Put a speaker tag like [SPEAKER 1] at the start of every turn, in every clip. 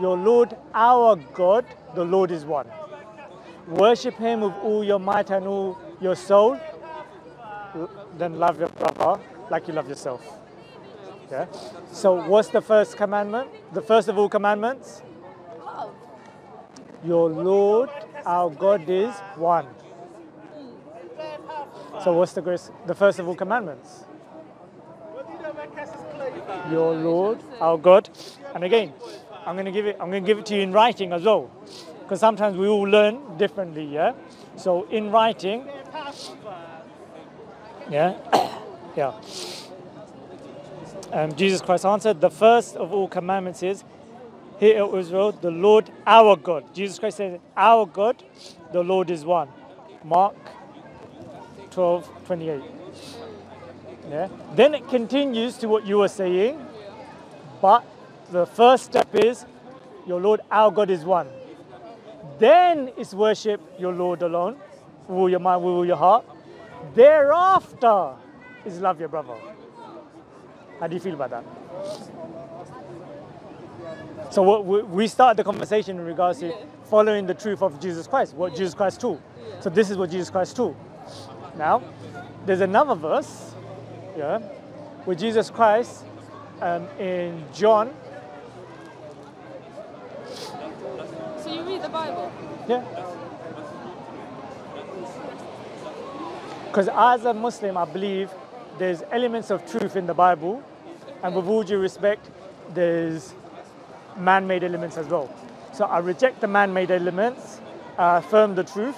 [SPEAKER 1] Your Lord, our God, the Lord is one. Worship Him with all your might and all your soul. Then love your brother like you love yourself. Yeah. So, what's the first commandment? The first of all commandments? Your Lord, our God is one. So, what's the grace, the first of all commandments? Your Lord, our God. And again, I'm going to give it. I'm going to give it to you in writing as well, because sometimes we all learn differently. Yeah. So in writing. Yeah. yeah. Um, Jesus Christ answered, the first of all commandments is, Hear, O Israel, the Lord our God. Jesus Christ said, Our God, the Lord is one. Mark 12, 28. Yeah. Then it continues to what you were saying, but the first step is, Your Lord our God is one. Then is worship your Lord alone, all your mind, all your heart. Thereafter is love your brother. How do you feel about that? So we- we started the conversation in regards to following the truth of Jesus Christ, what Jesus Christ taught. So this is what Jesus Christ taught. Now, there's another verse, yeah, where Jesus Christ um, in John,
[SPEAKER 2] So you read the Bible?
[SPEAKER 1] yeah. Because as a Muslim, I believe there's elements of truth in the Bible, and with all due respect, there's man-made elements as well. So I reject the man-made elements, I affirm the truth.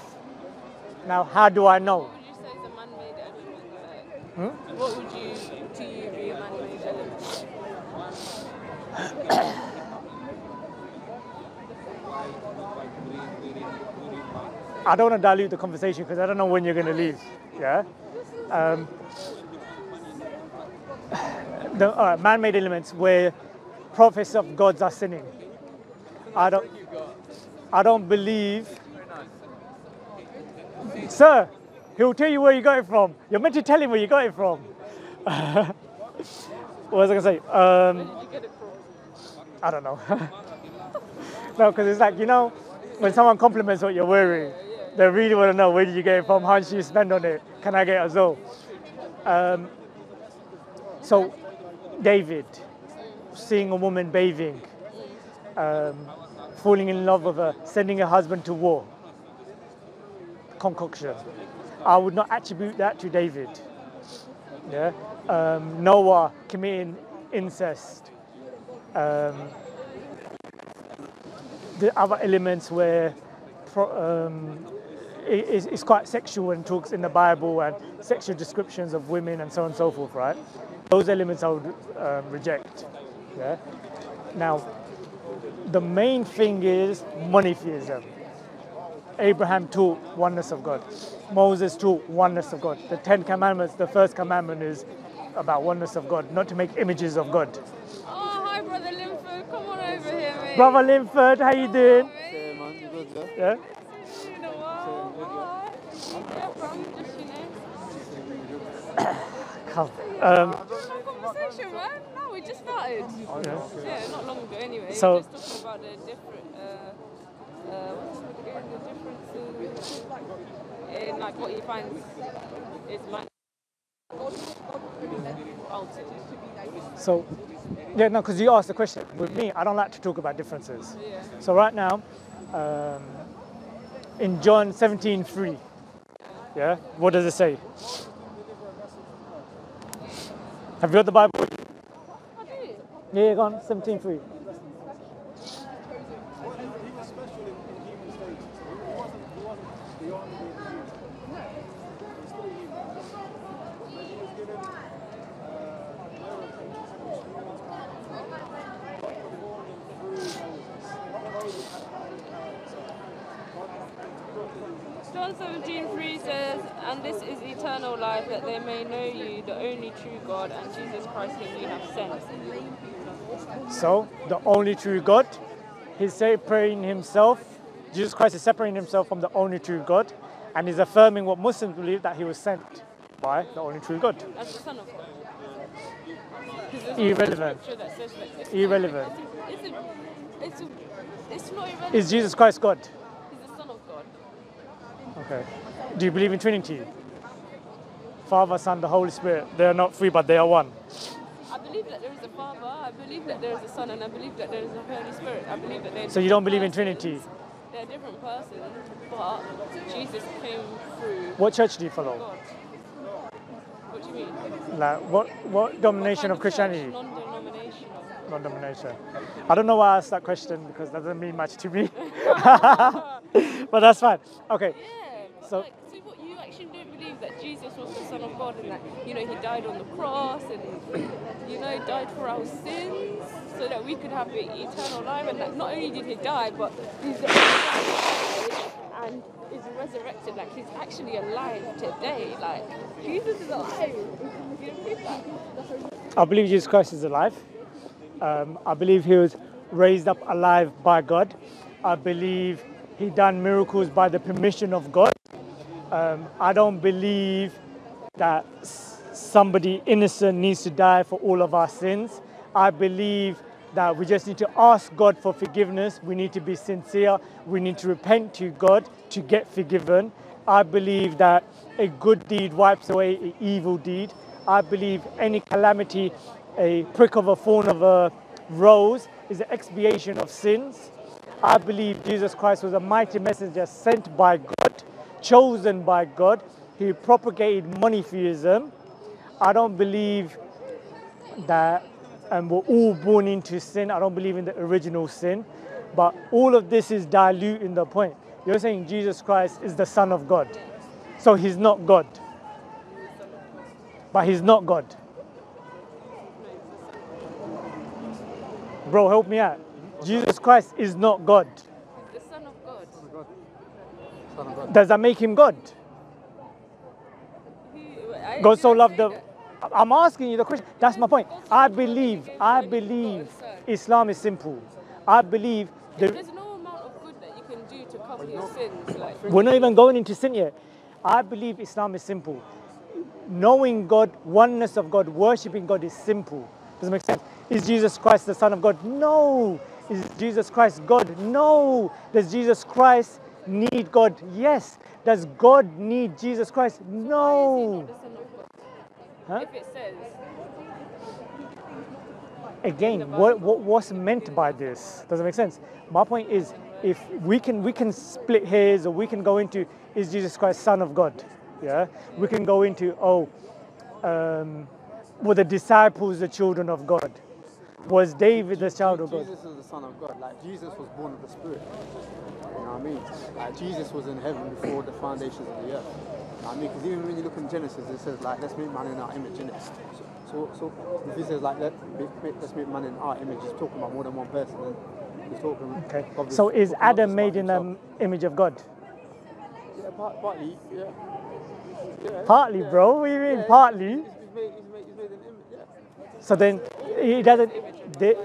[SPEAKER 1] Now, how do I know?
[SPEAKER 2] What would you say is a man-made element? Like, hmm? What would you, to you, be a man-made element?
[SPEAKER 1] I don't want to dilute the conversation because I don't know when you're going to leave. Yeah. Um, the man-made elements where prophets of gods are sinning. I don't. I don't believe. Sir, he'll tell you where you got it from. You're meant to tell him where you got it from. what was I going to say? Um? I don't know. no, because it's like, you know, when someone compliments what you're wearing, they really want to know where did you get it from, how much you spend on it, can I get a well? Um, so, David, seeing a woman bathing, um, falling in love with her, sending her husband to war, concoction. I would not attribute that to David. Yeah, um, Noah committing incest. Um, the other elements where pro, um, it- it's, it's quite sexual and talks in the Bible and sexual descriptions of women and so on and so forth, right? Those elements I would um, reject. Yeah. Now, the main thing is monotheism. Abraham taught oneness of God. Moses taught oneness of God. The Ten Commandments, the first commandment is about oneness of God, not to make images of God.
[SPEAKER 2] Oh, hi, Brother Linford. Come on over here, mate.
[SPEAKER 1] Brother Linford, how you doing?
[SPEAKER 3] Yeah, man, you good, yeah?
[SPEAKER 1] Yeah.
[SPEAKER 2] See you in a while. Alright. Yeah, bro. Just, you know.
[SPEAKER 1] Come. Um,
[SPEAKER 2] Conversation, man. No, we just started. Yeah, not long ago anyway.
[SPEAKER 1] So-
[SPEAKER 2] just talking about the different, uh, uh, what's it again? The differences in like what he finds is man.
[SPEAKER 1] So, yeah, no, because you asked the question. With me, I don't like to talk about differences.
[SPEAKER 2] Yeah.
[SPEAKER 1] So right now, um, in John 17:3, yeah, what does it say? Have you got the Bible?
[SPEAKER 2] I do.
[SPEAKER 1] Yeah, go on, 17:3.
[SPEAKER 2] 17, 3 says, And this is eternal life, that they may know you, the only true God, and Jesus Christ, whom you have sent.
[SPEAKER 1] So the only true God, he's separating himself. Jesus Christ is separating himself from the only true God, and he's affirming what Muslims believe that he was sent by the only true God.
[SPEAKER 2] As the Son of God.
[SPEAKER 1] Irrelevant.
[SPEAKER 2] scripture that says that. It's-
[SPEAKER 1] Irrelevant.
[SPEAKER 2] Irrelevant.
[SPEAKER 1] Is Jesus Christ God?
[SPEAKER 2] He's the Son of God.
[SPEAKER 1] Okay. Do you believe in Trinity? Father, Son, the Holy Spirit. They are not three, but they are one.
[SPEAKER 2] I believe that there is a Father, I believe that there is a Son, and I believe that there is a Holy Spirit. I believe that they're
[SPEAKER 1] So you don't believe in. Trinity?
[SPEAKER 2] They're different persons, but Jesus came through
[SPEAKER 1] What church do you follow?
[SPEAKER 2] God. What do you mean?
[SPEAKER 1] Like what what domination
[SPEAKER 2] What
[SPEAKER 1] of Christianity?
[SPEAKER 2] Non-denominational.
[SPEAKER 1] Non-domination. I don't know why I asked that question because that doesn't mean much to me. but that's fine. Okay.
[SPEAKER 2] Yeah.
[SPEAKER 1] So-
[SPEAKER 2] like, so what you actually don't believe that Jesus was the Son of God and that you know he died on the cross and you know died for our sins so that we could have the eternal life and that not only did he die but he's and is resurrected like he's actually alive today like Jesus is alive.
[SPEAKER 1] I believe Jesus Christ is alive. Um, I believe he was raised up alive by God. I believe he done miracles by the permission of God. Um, I don't believe that somebody innocent needs to die for all of our sins. I believe that we just need to ask God for forgiveness. We need to be sincere. We need to repent to God to get forgiven. I believe that a good deed wipes away an evil deed. I believe any calamity, a prick of a thorn of a rose, is an expiation of sins. I believe Jesus Christ was a mighty messenger sent by God, chosen by God. He propagated monotheism. I don't believe that um, we're all born into sin. I don't believe in the original sin. But all of this is diluting the point. You're saying Jesus Christ is the Son of God. So he's not God. But he's not God. Bro, help me out. Jesus Christ is not God.
[SPEAKER 2] He's the Son of God.
[SPEAKER 3] Son of God.
[SPEAKER 1] Does that make him God? God so loved the. I'm asking you the question. That's my point. I believe, I believe Islam is simple. I believe the,
[SPEAKER 2] There's no amount of good that you can do to cover your sins. Like,
[SPEAKER 1] we're not even going into sin yet. I believe Islam is simple. Knowing God, oneness of God, worshiping God is simple. Does it make sense? Is Jesus Christ the Son of God? No. Is Jesus Christ God? No. Does Jesus Christ need God? Yes. Does God need Jesus Christ?
[SPEAKER 2] why is he
[SPEAKER 1] No.
[SPEAKER 2] not the Son of God?
[SPEAKER 1] Huh?
[SPEAKER 2] If it says,
[SPEAKER 1] again, what, what what's meant by this? Does it make sense? My point is, if we can we can split hairs, or we can go into is Jesus Christ Son of God? Yeah, we can go into oh, um, were the disciples the children of God? Was David the child of God?
[SPEAKER 3] Jesus is the Son of God. Like Jesus was born of the Spirit. You know what I mean? Like Jesus was in heaven before the foundations of the earth. You know what I mean, because even when you look in Genesis, it says like, "Let's make man in our image." Innit? So, so if he says like, Let, "Let's make man in our image," he's talking about more than one person. Then he's talking.
[SPEAKER 1] Okay. So is Adam made in the image of God?
[SPEAKER 3] Yeah, part, partly. Yeah. yeah.
[SPEAKER 1] Partly,
[SPEAKER 3] yeah.
[SPEAKER 1] bro. What do you mean
[SPEAKER 3] Yeah,
[SPEAKER 1] partly?
[SPEAKER 3] He's, he's made, he's made, he's made an image. Yeah.
[SPEAKER 1] So then he doesn't. De-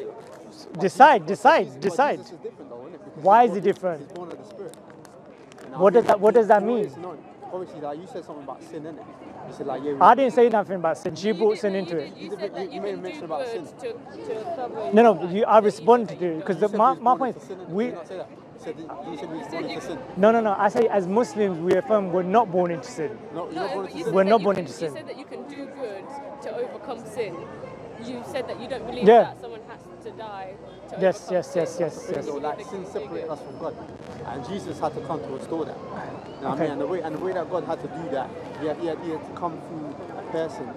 [SPEAKER 1] decide, decide, decide.
[SPEAKER 3] Is different though, innit? Because
[SPEAKER 1] Why is
[SPEAKER 3] it
[SPEAKER 1] different?
[SPEAKER 3] He's born of the Spirit.
[SPEAKER 1] What does that- what does that mean?
[SPEAKER 3] Obviously, like you said something about sin, innit? You said like, yeah.
[SPEAKER 1] I didn't say nothing about sin. She
[SPEAKER 2] You
[SPEAKER 1] brought
[SPEAKER 2] did-
[SPEAKER 1] sin into it.
[SPEAKER 2] You
[SPEAKER 3] You did- you
[SPEAKER 2] you
[SPEAKER 3] made a mention about
[SPEAKER 2] good
[SPEAKER 3] sin.
[SPEAKER 2] to, to
[SPEAKER 1] No, no, you, I
[SPEAKER 2] the
[SPEAKER 1] respond to it
[SPEAKER 2] you
[SPEAKER 1] because the,
[SPEAKER 3] You
[SPEAKER 1] my, my point.
[SPEAKER 3] into sin, innit?
[SPEAKER 1] We
[SPEAKER 3] Did not say that? Said, said we was born into sin.
[SPEAKER 1] no, no, no. I say as Muslims we affirm we're not born into sin.
[SPEAKER 3] No,
[SPEAKER 2] No,
[SPEAKER 3] not born
[SPEAKER 2] but
[SPEAKER 3] into
[SPEAKER 2] you
[SPEAKER 3] sin.
[SPEAKER 2] said
[SPEAKER 1] We're
[SPEAKER 2] that
[SPEAKER 1] not
[SPEAKER 2] you
[SPEAKER 1] born
[SPEAKER 2] can-
[SPEAKER 1] into sin.
[SPEAKER 2] You said that you can do good to overcome sin. You said that you don't believe
[SPEAKER 1] Yeah.
[SPEAKER 2] that someone has to die to
[SPEAKER 1] Yes,
[SPEAKER 2] overcome
[SPEAKER 1] yes, yes, yes, yes.
[SPEAKER 3] though, like sin separated us from God, and Jesus had to come to restore that. You know what I
[SPEAKER 1] Okay.
[SPEAKER 3] mean? And the way and the way that God had to do that, he had, he had, he had to come through a person,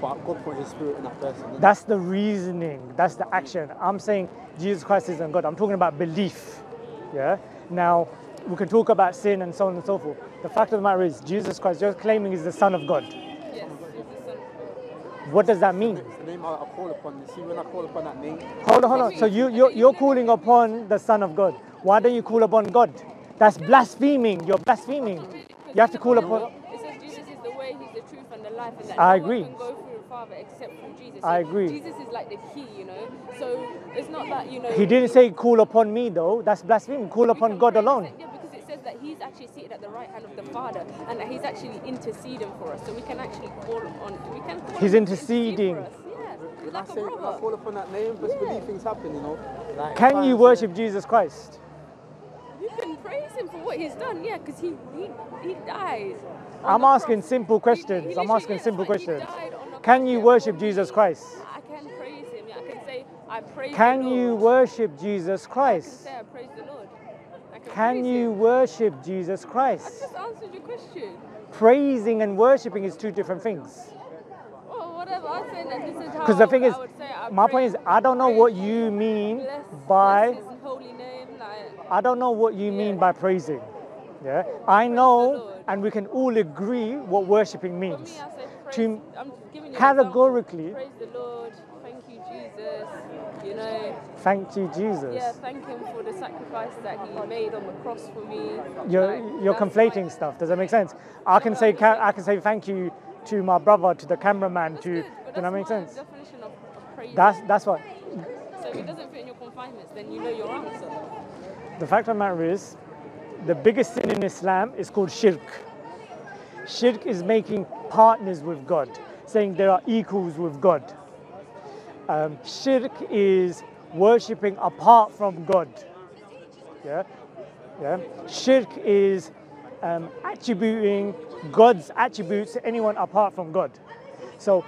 [SPEAKER 3] but God put His Spirit in that person.
[SPEAKER 1] That's the reasoning. That's the action. I'm saying Jesus Christ isn't God. I'm talking about belief. Yeah. Now we can talk about sin and so on and so forth. The fact of the matter is, Jesus Christ, you're claiming is the Son of God.
[SPEAKER 2] Yes, he's the son of God.
[SPEAKER 1] What does that mean?
[SPEAKER 3] It's the name I, I call upon. You see, when I call upon that name,
[SPEAKER 1] Hold on, hold on. So you you're, you're calling upon the Son of God. Why don't you call upon God? That's blaspheming. You're blaspheming. You have to call upon.
[SPEAKER 2] It says Jesus is the way, he's the truth, and the life, and that
[SPEAKER 1] I
[SPEAKER 2] no
[SPEAKER 1] agree.
[SPEAKER 2] one can go through the Father except through Jesus.
[SPEAKER 1] I agree.
[SPEAKER 2] Jesus is like the key, you know. So it's not that you know.
[SPEAKER 1] He didn't say call upon me though. That's blasphemy. Call upon
[SPEAKER 2] can
[SPEAKER 1] God
[SPEAKER 2] pray,
[SPEAKER 1] alone.
[SPEAKER 2] That he's actually seated at the right hand of the Father, and that he's actually interceding for us. So we can actually call on. We can. Call
[SPEAKER 1] He's
[SPEAKER 2] him to intercede
[SPEAKER 1] interceding.
[SPEAKER 2] For us. Yeah. dad. He's
[SPEAKER 3] When I
[SPEAKER 2] like a
[SPEAKER 3] say, when I
[SPEAKER 2] brother.
[SPEAKER 3] call upon that name, best believe things happen, you know. Like,
[SPEAKER 1] Can you
[SPEAKER 3] fans,
[SPEAKER 1] worship Jesus Christ?
[SPEAKER 2] You can praise him for what he's done, yeah, because he, he he died. on
[SPEAKER 1] I'm asking
[SPEAKER 2] cross.
[SPEAKER 1] simple
[SPEAKER 2] He- he
[SPEAKER 1] questions. I'm asking
[SPEAKER 2] did,
[SPEAKER 1] simple
[SPEAKER 2] like,
[SPEAKER 1] questions.
[SPEAKER 2] died on the
[SPEAKER 1] Can you worship Jesus. Christ?
[SPEAKER 2] I can praise him. Yeah, I can say I praise.
[SPEAKER 1] Can
[SPEAKER 2] the
[SPEAKER 1] you worship Jesus Christ?
[SPEAKER 2] I can
[SPEAKER 1] Christ?
[SPEAKER 2] say I praise the Lord. Can,
[SPEAKER 1] you
[SPEAKER 2] Him.
[SPEAKER 1] worship Jesus Christ?
[SPEAKER 2] I just answered your question.
[SPEAKER 1] Praising and worshiping is two different things.
[SPEAKER 2] Oh, whatever. I'm saying that this is how.
[SPEAKER 1] Because the
[SPEAKER 2] I
[SPEAKER 1] thing is,
[SPEAKER 2] I would say I
[SPEAKER 1] my point is, I don't know what
[SPEAKER 2] you,
[SPEAKER 1] mean
[SPEAKER 2] bless,
[SPEAKER 1] by,
[SPEAKER 2] bless name. Like,
[SPEAKER 1] I don't know what you mean by praising. Yeah, I know, and we can all agree what worshiping means.
[SPEAKER 2] me, praise.
[SPEAKER 1] To-
[SPEAKER 2] I'm giving you an
[SPEAKER 1] categorically-
[SPEAKER 2] example. Praise the Lord. Thank you, Jesus. You know.
[SPEAKER 1] Thank you, Jesus.
[SPEAKER 2] Yeah, thank him for the sacrifice that he made on the cross for me.
[SPEAKER 1] You're,
[SPEAKER 2] Like,
[SPEAKER 1] you're conflating
[SPEAKER 2] my-
[SPEAKER 1] stuff. Does that make sense? I can say ca- I can say thank you to my brother, to the cameraman,
[SPEAKER 2] That's
[SPEAKER 1] to.
[SPEAKER 2] good,
[SPEAKER 1] Does that make sense?
[SPEAKER 2] definition of, of praise.
[SPEAKER 1] That's that's what.
[SPEAKER 2] so if it doesn't fit in your confinements, then you know your answer.
[SPEAKER 1] The fact of the matter is, the biggest sin in Islam is called shirk. Shirk is making partners with God, saying there are equals with God. Um, shirk is worshipping apart from God. Yeah, yeah. Shirk is um, attributing God's attributes to anyone apart from God. So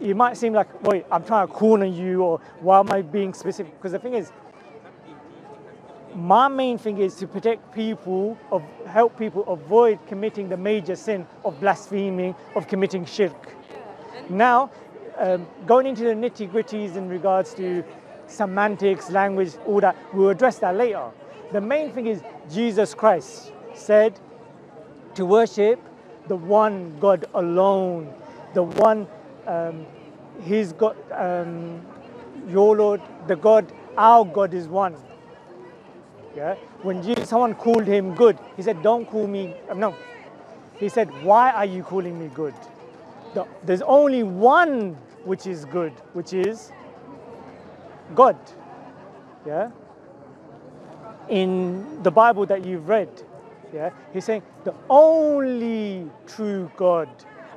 [SPEAKER 1] it might seem like, wait, I'm trying to corner you, or why am I being specific? Because the thing is, my main thing is to protect people of help people avoid committing the major sin of blaspheming of committing shirk. Now um, going into the nitty gritties in regards to semantics language all that we'll address that later the main thing is jesus christ said to worship the one god alone the one um, he's got um, your lord the god our god is one yeah. When Jesus, someone called him good, he said, "Don't call me." uh, No. He said, "Why are you calling me good? The- there's only one which is good, which is God." Yeah. In the Bible that you've read, yeah, he's saying the only true God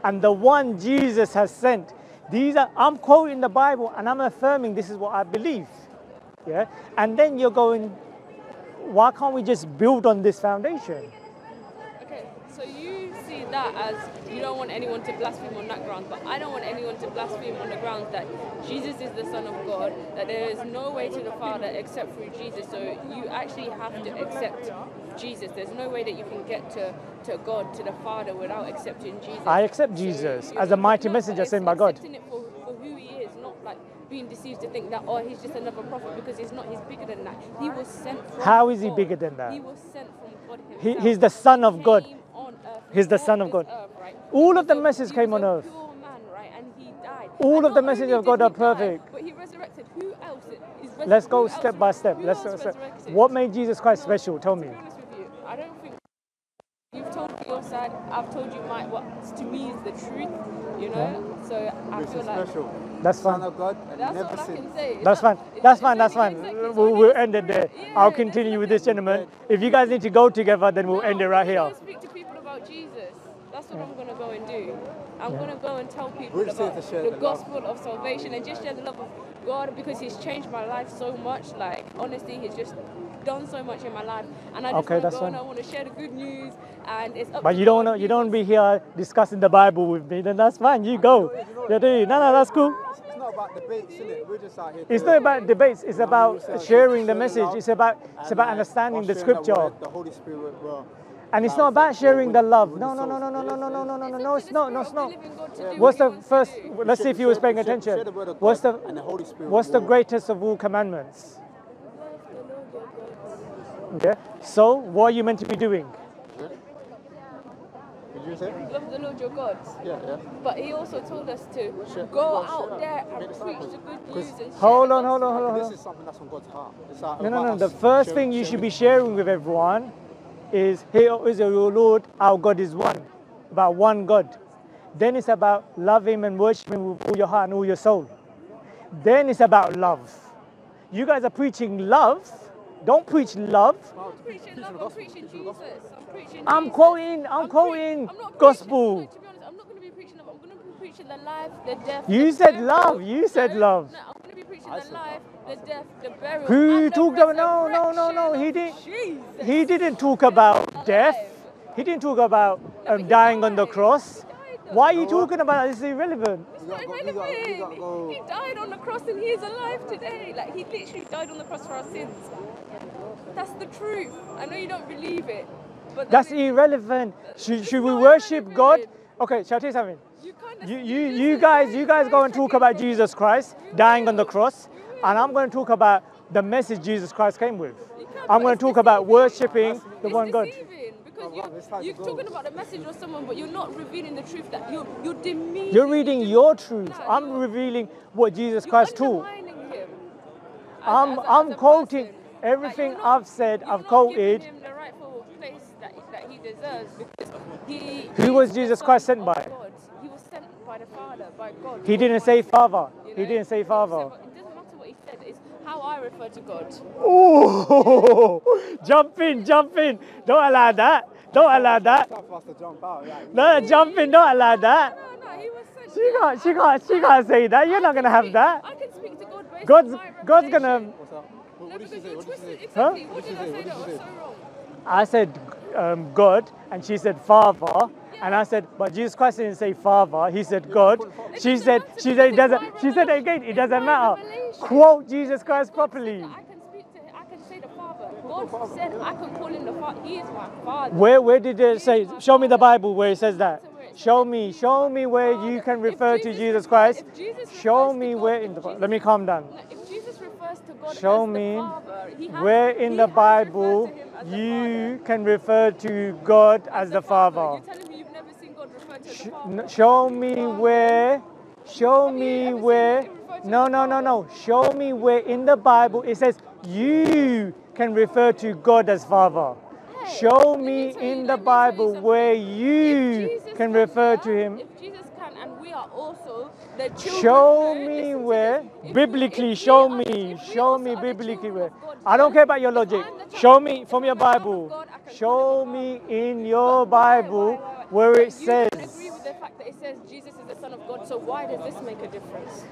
[SPEAKER 1] and the one Jesus has sent. These are I'm quoting the Bible and I'm affirming this is what I believe. Yeah. And then you're going, why can't we just build on this foundation?
[SPEAKER 2] Okay, so you see that as you don't want anyone to blaspheme on that ground, but I don't want anyone to blaspheme on the grounds that Jesus is the Son of God, that there is no way to the Father except through Jesus. So you actually have to accept Jesus. There's no way that you can get to, to God, to the Father, without accepting Jesus.
[SPEAKER 1] I accept Jesus
[SPEAKER 2] you're
[SPEAKER 1] as a mighty messenger sent by God.
[SPEAKER 2] Accepting it for, for who he is, not like being deceived to think that, oh, he's just another prophet because he's not. He's bigger than that. He was sent from
[SPEAKER 1] How is he
[SPEAKER 2] God.
[SPEAKER 1] bigger than that?
[SPEAKER 2] He was sent from God
[SPEAKER 1] He- he's the Son of God.
[SPEAKER 2] Came on earth.
[SPEAKER 1] He's the
[SPEAKER 2] He
[SPEAKER 1] Son of God.
[SPEAKER 2] earth, right?
[SPEAKER 1] All
[SPEAKER 2] He
[SPEAKER 1] of the
[SPEAKER 2] was
[SPEAKER 1] messages came on earth.
[SPEAKER 2] man, right? And he died.
[SPEAKER 1] All
[SPEAKER 2] And
[SPEAKER 1] of the messages of God are
[SPEAKER 2] he die,
[SPEAKER 1] perfect.
[SPEAKER 2] But he resurrected. Who else is res-
[SPEAKER 1] Let's go
[SPEAKER 2] who
[SPEAKER 1] step by step. Let's.
[SPEAKER 2] else
[SPEAKER 1] let's-
[SPEAKER 2] resurrected?
[SPEAKER 1] what made Jesus Christ
[SPEAKER 2] No,
[SPEAKER 1] special? Tell me.
[SPEAKER 2] To be honest with you, I don't think you've told me your side. I've told you my what to me is the truth. You know, so I
[SPEAKER 3] Which
[SPEAKER 2] feel
[SPEAKER 3] is
[SPEAKER 2] like
[SPEAKER 3] special.
[SPEAKER 1] That's
[SPEAKER 3] Son
[SPEAKER 1] fine.
[SPEAKER 3] of God and
[SPEAKER 2] that's
[SPEAKER 3] never
[SPEAKER 2] all I can say. It's
[SPEAKER 1] That's fine. That's fine. That's fine.
[SPEAKER 2] exactly,
[SPEAKER 1] We'll, we'll end it there.
[SPEAKER 2] Yeah,
[SPEAKER 1] I'll continue with this gentleman. If you guys need to go together, then we'll
[SPEAKER 2] No,
[SPEAKER 1] end it
[SPEAKER 2] I'm
[SPEAKER 1] right
[SPEAKER 2] gonna
[SPEAKER 1] here.
[SPEAKER 2] Go and speak to people about Jesus. That's what I'm gonna go and do. I'm gonna go and tell people
[SPEAKER 3] We're
[SPEAKER 2] about
[SPEAKER 3] to share
[SPEAKER 2] the
[SPEAKER 3] the love.
[SPEAKER 2] gospel of salvation and just share the love of God because He's changed my life so much. Like honestly, He's just done so much in my life, and I just
[SPEAKER 1] Okay,
[SPEAKER 2] want to
[SPEAKER 1] that's
[SPEAKER 2] go and
[SPEAKER 1] fine.
[SPEAKER 2] I want to share the good news. And it's up
[SPEAKER 1] But
[SPEAKER 2] to
[SPEAKER 1] you don't
[SPEAKER 2] God.
[SPEAKER 1] know. You don't
[SPEAKER 2] wants-
[SPEAKER 1] be here discussing the Bible with me. Then that's fine. You go. Yeah, do. No, no, that's cool.
[SPEAKER 3] It's, it's not about debates, is it? We're just out here.
[SPEAKER 1] It's not about debates. It's
[SPEAKER 3] You know what I mean?
[SPEAKER 1] about sharing the message. It's about it's about
[SPEAKER 3] uh,
[SPEAKER 1] understanding the
[SPEAKER 3] while sharing
[SPEAKER 1] scripture.
[SPEAKER 3] word, the Holy Spirit will.
[SPEAKER 1] And it's not about sharing the love.
[SPEAKER 3] win
[SPEAKER 1] No,
[SPEAKER 3] the
[SPEAKER 1] no, no, no, no, no, no, no, no, no, no,
[SPEAKER 2] It's
[SPEAKER 1] no. It's not. No, it's not.
[SPEAKER 2] living God to do
[SPEAKER 1] What's the
[SPEAKER 2] He wants to
[SPEAKER 1] first? Let's see if you were paying attention.
[SPEAKER 3] share the word of
[SPEAKER 1] What's the
[SPEAKER 3] God and the Holy Spirit
[SPEAKER 1] What's the greatest of all commandments?
[SPEAKER 2] Love the Lord your God.
[SPEAKER 1] Okay. So what are you meant to be doing?
[SPEAKER 3] Did you say?
[SPEAKER 2] Love the Lord your God.
[SPEAKER 3] Yeah, yeah.
[SPEAKER 2] But he also told us to
[SPEAKER 3] Share-
[SPEAKER 2] go
[SPEAKER 3] well,
[SPEAKER 2] out there and preach the good
[SPEAKER 3] 'Cause-
[SPEAKER 2] news and share
[SPEAKER 1] Hold on, hold on, hold on,
[SPEAKER 3] This is something that's on God's heart. It's like
[SPEAKER 1] No, no, no. The first thing you should be
[SPEAKER 3] sharing-
[SPEAKER 1] sharing with everyone is, O Israel, your Lord, our God is one. About one God. Then it's about loving Him and worshiping Him with all your heart and all your soul. Then it's about love. You guys are preaching love. Don't preach love.
[SPEAKER 3] Well,
[SPEAKER 2] preaching
[SPEAKER 3] preaching
[SPEAKER 2] love, I'm preaching Jesus. I'm preaching
[SPEAKER 1] I'm quoting- I'm quoting
[SPEAKER 2] I'm
[SPEAKER 1] gospel.
[SPEAKER 2] Preaching, no, to be honest, I'm not going to be preaching love. I'm going to be preaching the life, the death.
[SPEAKER 1] You
[SPEAKER 2] the
[SPEAKER 1] said love, you said
[SPEAKER 2] No,
[SPEAKER 1] love.
[SPEAKER 2] No, the life, the death, the burial.
[SPEAKER 1] Who
[SPEAKER 2] and the
[SPEAKER 1] talked about- no, no, no, no, he didn't-
[SPEAKER 2] Jesus.
[SPEAKER 1] He didn't talk about death. He didn't talk about
[SPEAKER 2] but
[SPEAKER 1] um,
[SPEAKER 2] he
[SPEAKER 1] dying on the cross.
[SPEAKER 2] He died though.
[SPEAKER 1] Why are you talking about it? This is irrelevant.
[SPEAKER 2] It's
[SPEAKER 3] We
[SPEAKER 2] not
[SPEAKER 3] gotta go- we gotta- we
[SPEAKER 2] irrelevant.
[SPEAKER 3] go-
[SPEAKER 2] He died on the cross and he is alive today. Like he literally died on the cross for our sins. That's the truth. I know you don't believe it, but
[SPEAKER 1] That's
[SPEAKER 2] that is-
[SPEAKER 1] irrelevant. Should, should we
[SPEAKER 2] not
[SPEAKER 1] worship God? Okay, shall I tell you something?
[SPEAKER 2] You,
[SPEAKER 1] You, you, guys, you guys go and talk about. Jesus Christ dying on the cross, and I'm going to talk about the message Jesus Christ came with. I'm going to talk about worshiping the one God.
[SPEAKER 2] deceiving because
[SPEAKER 3] No, but
[SPEAKER 2] you,
[SPEAKER 3] like
[SPEAKER 2] you're talking about the message of someone, but you're not revealing the truth. That you're you're demeaning.
[SPEAKER 1] You're reading
[SPEAKER 2] you're
[SPEAKER 1] your truth. I'm revealing what Jesus
[SPEAKER 2] you're
[SPEAKER 1] Christ taught.
[SPEAKER 2] undermining him. as-
[SPEAKER 1] I'm,
[SPEAKER 2] a-
[SPEAKER 1] I'm
[SPEAKER 2] a
[SPEAKER 1] quoting. Everything
[SPEAKER 2] you're
[SPEAKER 1] I've said,
[SPEAKER 2] you're
[SPEAKER 1] I've quoted.
[SPEAKER 2] The rightful place that, that he deserves because he.
[SPEAKER 1] Who was Jesus Christ sent by?
[SPEAKER 2] God. He was sent by the Father, by God.
[SPEAKER 1] He didn't say Father.
[SPEAKER 2] You
[SPEAKER 1] He didn't say Father.
[SPEAKER 2] It doesn't matter what he said. It's how I refer to God.
[SPEAKER 1] Ooh, jump in, jump in. Don't allow that. Don't allow that.
[SPEAKER 3] It's time for us to jump out. Like,
[SPEAKER 1] No, jump in. Don't allow that.
[SPEAKER 2] No, no, he was sent.
[SPEAKER 1] She can't. She can't. She can't say that. You're not gonna have that.
[SPEAKER 2] I can speak to God based
[SPEAKER 1] God's
[SPEAKER 2] on my
[SPEAKER 1] God's gonna.
[SPEAKER 3] what's up? What,
[SPEAKER 2] No,
[SPEAKER 3] what did she
[SPEAKER 2] because
[SPEAKER 3] say?
[SPEAKER 2] you
[SPEAKER 3] What did she
[SPEAKER 2] twisted
[SPEAKER 3] say?
[SPEAKER 2] exactly.
[SPEAKER 3] What
[SPEAKER 2] What
[SPEAKER 3] did
[SPEAKER 2] did I say
[SPEAKER 3] say?
[SPEAKER 2] that was so wrong?
[SPEAKER 1] I said um, God, and she said Father, and I said, but Jesus Christ didn't say Father. He said God. She said. She said it doesn't. She said again. It doesn't matter. Quote Jesus Christ properly.
[SPEAKER 2] I can speak to him. I can say the Father. God said I can call him the Father. He is my Father.
[SPEAKER 1] Where where did it say? Show me the Bible where it says that. Show me. Show me where you can refer to
[SPEAKER 2] Jesus
[SPEAKER 1] Christ. Show me where in the. Let me calm down.
[SPEAKER 2] If Jesus refers to God
[SPEAKER 1] Show
[SPEAKER 2] as
[SPEAKER 1] me
[SPEAKER 2] the Father,
[SPEAKER 1] Where in the Bible
[SPEAKER 2] referred to him as the
[SPEAKER 1] you can refer to God as the Father. Show me where. Show me where.
[SPEAKER 2] it referred to
[SPEAKER 1] No, no, no, no. Show me where in the Bible it says you can refer to God as Father. Show
[SPEAKER 2] me
[SPEAKER 1] me
[SPEAKER 2] tell you-
[SPEAKER 1] in the
[SPEAKER 2] me tell you
[SPEAKER 1] Bible where you can refer to Him.
[SPEAKER 2] If Jesus can, and we are also the children.
[SPEAKER 1] Show me where. Biblically, show me. Show me biblically where. I don't care about your logic.
[SPEAKER 2] I'm the child
[SPEAKER 1] Show me from your
[SPEAKER 2] a child of
[SPEAKER 1] Bible. Show me in your Bible where it says.
[SPEAKER 2] The fact that it says Jesus is the Son of God. So why does this make a difference?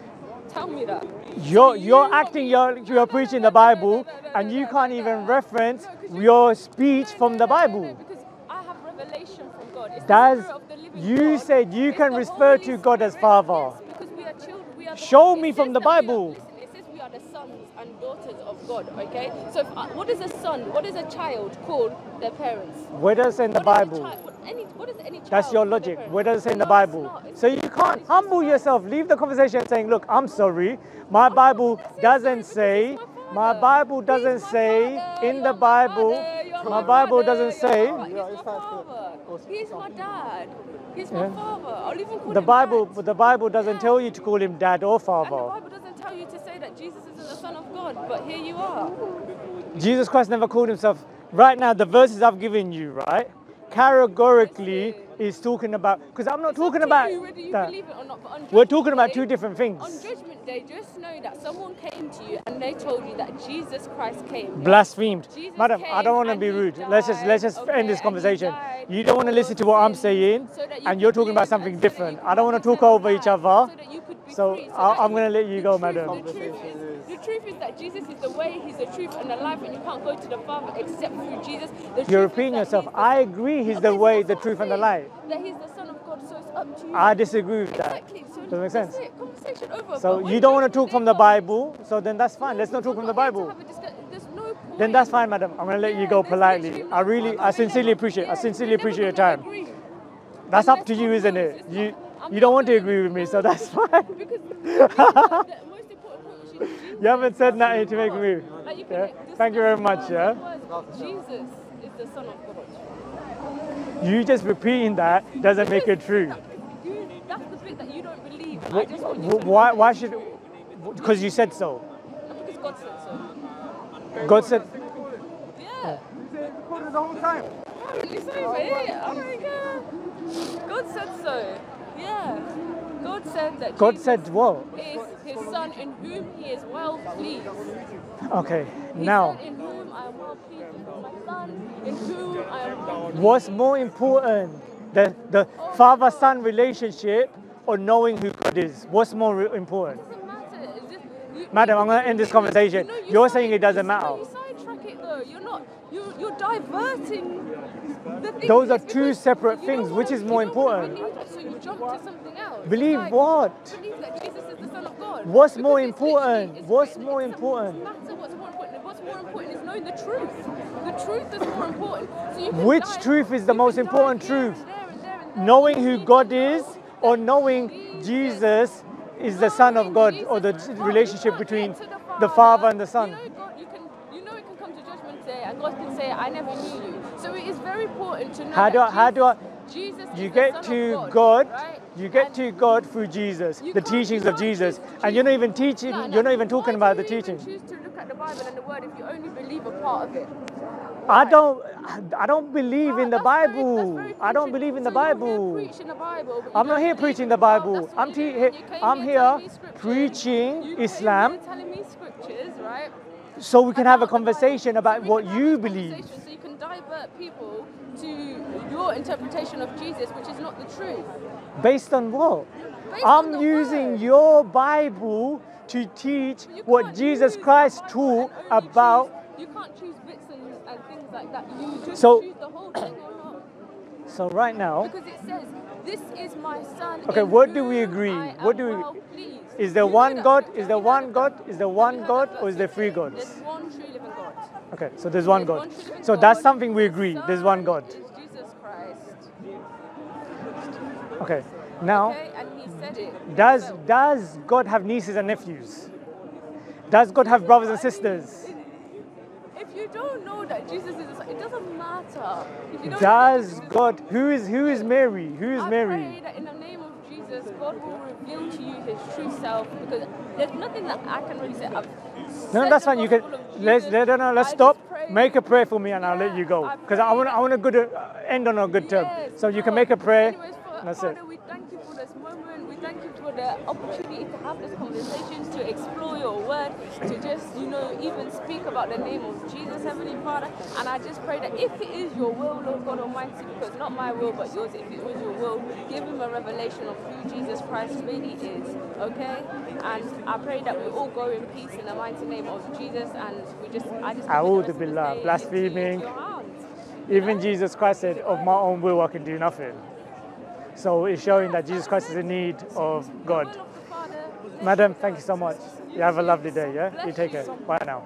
[SPEAKER 2] Tell me that.
[SPEAKER 1] You're
[SPEAKER 2] you
[SPEAKER 1] you're acting you're you're preaching the Bible and you can't even reference your speech from the Bible.
[SPEAKER 2] Because I have revelation from God. It's
[SPEAKER 1] Does
[SPEAKER 2] the of the living
[SPEAKER 1] you said you can refer to God as Father?
[SPEAKER 2] Yes, because we are children. We are
[SPEAKER 1] Show me from the Bible.
[SPEAKER 2] And daughters of God. Okay. So, if, uh, what is a son? What is a child called their parents?
[SPEAKER 1] Where does it say in the
[SPEAKER 2] What
[SPEAKER 1] Bible?
[SPEAKER 2] what, any, what is any child
[SPEAKER 1] That's your logic. Where does it say in the
[SPEAKER 2] No, it's
[SPEAKER 1] Bible? So you can't humble yourself. Leave the conversation saying, "Look, I'm sorry. My Bible doesn't say. My
[SPEAKER 2] my
[SPEAKER 1] Bible doesn't
[SPEAKER 2] my
[SPEAKER 1] say
[SPEAKER 2] father.
[SPEAKER 1] in the Bible. My
[SPEAKER 2] my
[SPEAKER 1] Bible doesn't say.
[SPEAKER 2] my He's my father. He's my dad. He's my
[SPEAKER 1] Yeah.
[SPEAKER 2] father. I'll even call
[SPEAKER 1] The Bible,
[SPEAKER 2] dad.
[SPEAKER 1] but the Bible doesn't
[SPEAKER 2] Yeah.
[SPEAKER 1] tell you to call him dad or
[SPEAKER 2] the
[SPEAKER 1] father.
[SPEAKER 2] Bible doesn't tell you to say that Jesus isn't the Son of God, but here you are.
[SPEAKER 1] Jesus Christ never called himself. Right now, the verses I've given you, right, categorically is talking about. Because I'm not
[SPEAKER 2] It's
[SPEAKER 1] talking about
[SPEAKER 2] you whether you
[SPEAKER 1] that.
[SPEAKER 2] believe it or not, but on
[SPEAKER 1] We're talking about
[SPEAKER 2] Day-
[SPEAKER 1] two different
[SPEAKER 2] On
[SPEAKER 1] things.
[SPEAKER 2] Judgment Day, just know that someone came to you and they told you that Jesus Christ came.
[SPEAKER 1] Blasphemed,
[SPEAKER 2] Jesus
[SPEAKER 1] madam. I don't want to be rude. let's just let's just
[SPEAKER 2] died,
[SPEAKER 1] end this
[SPEAKER 2] okay,
[SPEAKER 1] conversation. You don't want to listen to what I'm saying,
[SPEAKER 2] so you
[SPEAKER 1] and you're talking about something
[SPEAKER 2] so
[SPEAKER 1] different. I don't want to talk over each other.
[SPEAKER 2] So that you could be
[SPEAKER 1] So I, I'm gonna let you go, madam.
[SPEAKER 2] The truth, is,
[SPEAKER 3] is-
[SPEAKER 2] the truth is that Jesus is the way, He's the truth, and the life, and you can't go to the Father except through Jesus. The
[SPEAKER 1] You're repeating yourself. I agree. He's the way, the truth, and the life.
[SPEAKER 2] That He's the Son of God, so it's up to you.
[SPEAKER 1] I disagree with that.
[SPEAKER 2] Exactly. So
[SPEAKER 1] Does that make sense?
[SPEAKER 2] it. Conversation over.
[SPEAKER 1] So you don't want to talk from the Bible, so then that's fine. Let's not talk from the
[SPEAKER 2] to
[SPEAKER 1] Bible.
[SPEAKER 2] have a discuss- There's no.
[SPEAKER 1] Then that's fine, madam. I'm gonna let you go politely. I really. I sincerely appreciate, I sincerely appreciate your time.
[SPEAKER 2] agree.
[SPEAKER 1] That's up to you, isn't it? You you don't want to agree with me, so
[SPEAKER 2] no,
[SPEAKER 1] that's
[SPEAKER 2] because-
[SPEAKER 1] fine. You haven't said nothing to make me.
[SPEAKER 2] Like you
[SPEAKER 1] Yeah. Thank you very much.
[SPEAKER 2] words
[SPEAKER 1] Yeah.
[SPEAKER 2] Jesus is the Son of God.
[SPEAKER 1] You just repeating that doesn't make it true.
[SPEAKER 2] You, that's the bit that you don't believe. I just want you
[SPEAKER 1] wh-
[SPEAKER 2] to
[SPEAKER 1] Why? Why should? Because you said so.
[SPEAKER 2] Because God said so.
[SPEAKER 1] God said.
[SPEAKER 2] Yeah.
[SPEAKER 3] Recorded the whole time.
[SPEAKER 2] Apparently so, mate. Oh my God. God said so. Yeah. God said that
[SPEAKER 1] God
[SPEAKER 2] Jesus
[SPEAKER 1] said
[SPEAKER 2] is his son in whom he is well pleased.
[SPEAKER 1] Okay.
[SPEAKER 2] He
[SPEAKER 1] Now,
[SPEAKER 2] said, in whom I am well pleased. My son, in whom I am well pleased.
[SPEAKER 1] what's more important, the the father-son relationship, or knowing who God is? What's more re- important?
[SPEAKER 2] doesn't matter. Just, you,
[SPEAKER 1] Madam, I'm gonna end this conversation.
[SPEAKER 2] You
[SPEAKER 1] You're saying it doesn't matter.
[SPEAKER 2] Diverting.
[SPEAKER 1] Those are two separate things. Which is more important?
[SPEAKER 2] Believe, so you jump to something else.
[SPEAKER 1] Believe
[SPEAKER 2] Like,
[SPEAKER 1] what?
[SPEAKER 2] Believe that Jesus is the Son of God.
[SPEAKER 1] What's
[SPEAKER 2] Because
[SPEAKER 1] more important?
[SPEAKER 2] it's
[SPEAKER 1] What's more
[SPEAKER 2] it doesn't
[SPEAKER 1] important?
[SPEAKER 2] matter what's more important. What's more important is knowing the truth. The truth is more important. So
[SPEAKER 1] Which
[SPEAKER 2] dive-
[SPEAKER 1] truth is the most important
[SPEAKER 2] here and
[SPEAKER 1] truth?
[SPEAKER 2] there and there and there.
[SPEAKER 1] Knowing who God is or knowing Jesus is the Son of God or the relationship between the Father and the Son?
[SPEAKER 2] God, you know, it can come to judgment day, and God can say, "I never knew you." So it is very important to know.
[SPEAKER 1] How do I- how do I-
[SPEAKER 2] Jesus, Jesus
[SPEAKER 1] You
[SPEAKER 2] the
[SPEAKER 1] get to
[SPEAKER 2] of
[SPEAKER 1] God,
[SPEAKER 2] right?
[SPEAKER 1] you get
[SPEAKER 2] And
[SPEAKER 1] to God through Jesus, the teachings of Jesus, and you're not even teaching,
[SPEAKER 2] No, no.
[SPEAKER 1] you're not even talking about the
[SPEAKER 2] you even
[SPEAKER 1] teaching.
[SPEAKER 2] choose to look at the Bible and the Word if you only believe a part of it?
[SPEAKER 1] I don't, I don't believe
[SPEAKER 2] Wow,
[SPEAKER 1] in the
[SPEAKER 2] that's very-
[SPEAKER 1] Bible.
[SPEAKER 2] very
[SPEAKER 1] I don't believe in the
[SPEAKER 2] So here
[SPEAKER 1] Bible.
[SPEAKER 2] preaching the Bible,
[SPEAKER 1] I'm not here preaching the Bible. I'm,
[SPEAKER 2] you're
[SPEAKER 1] te-
[SPEAKER 2] doing.
[SPEAKER 1] he-
[SPEAKER 2] You
[SPEAKER 1] I'm
[SPEAKER 2] here
[SPEAKER 1] here preaching
[SPEAKER 2] You
[SPEAKER 1] Islam
[SPEAKER 2] here telling me scriptures, right?
[SPEAKER 1] So we can have a
[SPEAKER 2] about the Bible,
[SPEAKER 1] conversation about what you believe.
[SPEAKER 2] So you can divert people to your interpretation of Jesus, which is not the truth.
[SPEAKER 1] Based on what?
[SPEAKER 2] Based
[SPEAKER 1] I'm
[SPEAKER 2] the
[SPEAKER 1] using
[SPEAKER 2] word.
[SPEAKER 1] your Bible to teach what Jesus Christ taught about.
[SPEAKER 2] choose- you can't choose bits and, and things like that. You just
[SPEAKER 1] So-
[SPEAKER 2] choose the whole thing or not.
[SPEAKER 1] So right now,
[SPEAKER 2] Because it says, "This is my son."
[SPEAKER 1] Okay, what do we agree? What do we-
[SPEAKER 2] well pleased."
[SPEAKER 1] Is there one God? Is there
[SPEAKER 2] Have you heard
[SPEAKER 1] one God? Is there one God or is there three gods?
[SPEAKER 2] There's one true living God.
[SPEAKER 1] Okay, so there's one God.
[SPEAKER 2] one true living
[SPEAKER 1] So that's something we agree. There's one God.
[SPEAKER 2] Jesus Christ.
[SPEAKER 1] Okay. Now,
[SPEAKER 2] Okay, and he said it.
[SPEAKER 1] does does God have nieces and nephews? Does God have brothers and sisters?
[SPEAKER 2] If you don't know that Jesus is, it doesn't matter. If you don't know that
[SPEAKER 1] Does God? Who is who is Mary? Who is Mary?
[SPEAKER 2] Jesus, God will reveal to you His true self because there's nothing that I can really say. I've
[SPEAKER 1] No, that's fine. You can let's no, let's
[SPEAKER 2] I
[SPEAKER 1] stop. Make a prayer for me, and I'll let you go
[SPEAKER 2] Yeah, I
[SPEAKER 1] because I want I want a good uh, end on a good term.
[SPEAKER 2] Yes,
[SPEAKER 1] So you can make a prayer.
[SPEAKER 2] Anyways,
[SPEAKER 1] and That's
[SPEAKER 2] Father,
[SPEAKER 1] it.
[SPEAKER 2] we thank you for this moment. We thank you for the opportunity have this conversation, to explore your word, to just, you know, even speak about the name of Jesus, Heavenly Father. And I just pray that if it is your will, Lord God Almighty, because not my will but yours, if it was your will, give him a revelation of who Jesus Christ really is. Okay? And I pray that we all go in peace in the mighty name of Jesus. And we just, I just commit the
[SPEAKER 1] A'udhu
[SPEAKER 2] rest
[SPEAKER 1] billah, blaspheming.
[SPEAKER 2] into your hands.
[SPEAKER 1] Even Jesus Christ said, "Of my own will, I can do nothing." So it's showing that Jesus Christ is in need of God.
[SPEAKER 2] The will of the Father,
[SPEAKER 1] Madam, thank you so much. You have a lovely day. Yeah, you take care. Bye now.